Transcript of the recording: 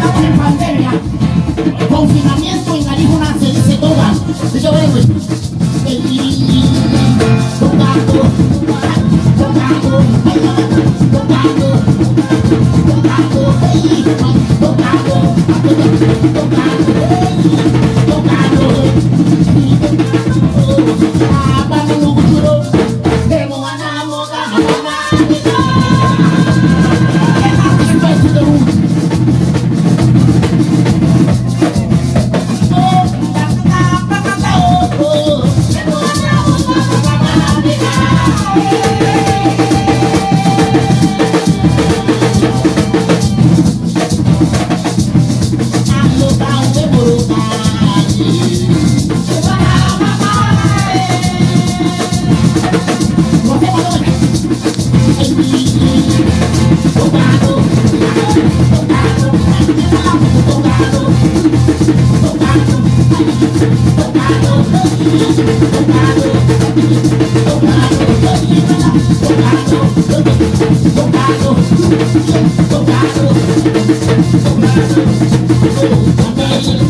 estamos en Confinamiento y se dice todas. Thank you.